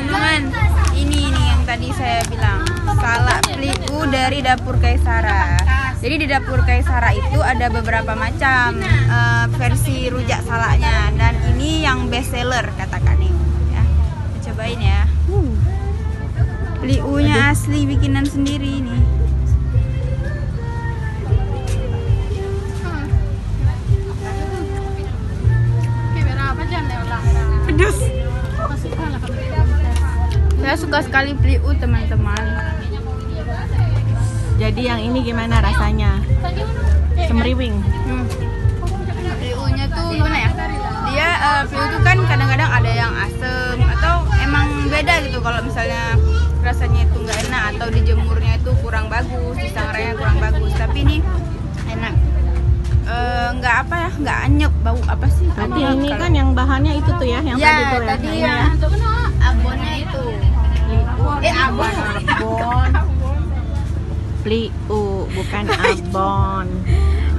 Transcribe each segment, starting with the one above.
teman-teman ini ini yang tadi saya bilang salak peliku dari dapur kaisara. Jadi di dapur kaisara itu ada beberapa macam uh, versi rujak salaknya. Dan ini yang best seller katakan nih ya. Cobain ya. Uh, peliunya asli bikinan sendiri nih. Saya suka sekali Liu teman-teman. Jadi yang ini gimana rasanya? Semriwing. Hmm. Liunya tuh gimana ya? Dia uh, Liu tuh kan kadang-kadang ada yang asem atau emang beda gitu kalau misalnya rasanya itu nggak enak atau dijemurnya itu kurang bagus, disangrai kurang bagus. Tapi ini enak. Eh, nggak apa ya, nggak anyep bau apa sih? Kalau- ini kan yang bahannya itu tuh ya, yang ya, tadi tuh ya. tadi Nah, ini yang abonnya itu. Eh abon. Abon. Pliu, bukan abon.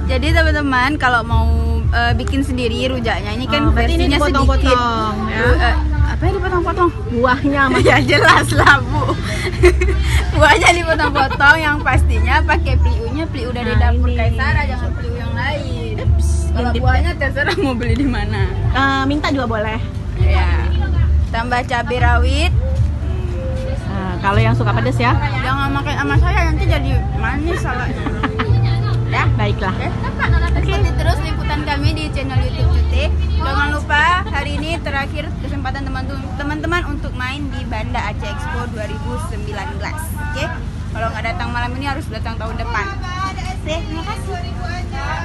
Jadi teman-teman kalau mau eh, bikin sendiri rujaknya ini kan Oh, berarti ini versinya sedikit. ya? Eh, apa yang dipotong-potong? Buahnya mas ya jelas lah bu. Buahnya dipotong-potong yang pastinya pakai pliunya pliu dari Nah, dapur ini. Kaisara jangan pliu yang lain. Kalau buahnya terserah mau beli di mana. Eh, minta juga boleh. Ya. Tambah cabai rawit. Kalau yang suka pedas ya, Jangan makan sama saya nanti jadi manis salahnya. ya. baiklah. Oke, ikuti terus liputan kami di channel YouTube Cuti. Jangan lupa hari ini terakhir kesempatan teman- teman-teman untuk main di Banda Aceh Expo 2019. Oke, kalau nggak datang malam ini harus datang tahun depan. Terima kasih.